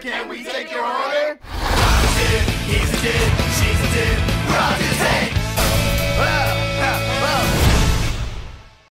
Can we take your order? He's a kid, she's a kid.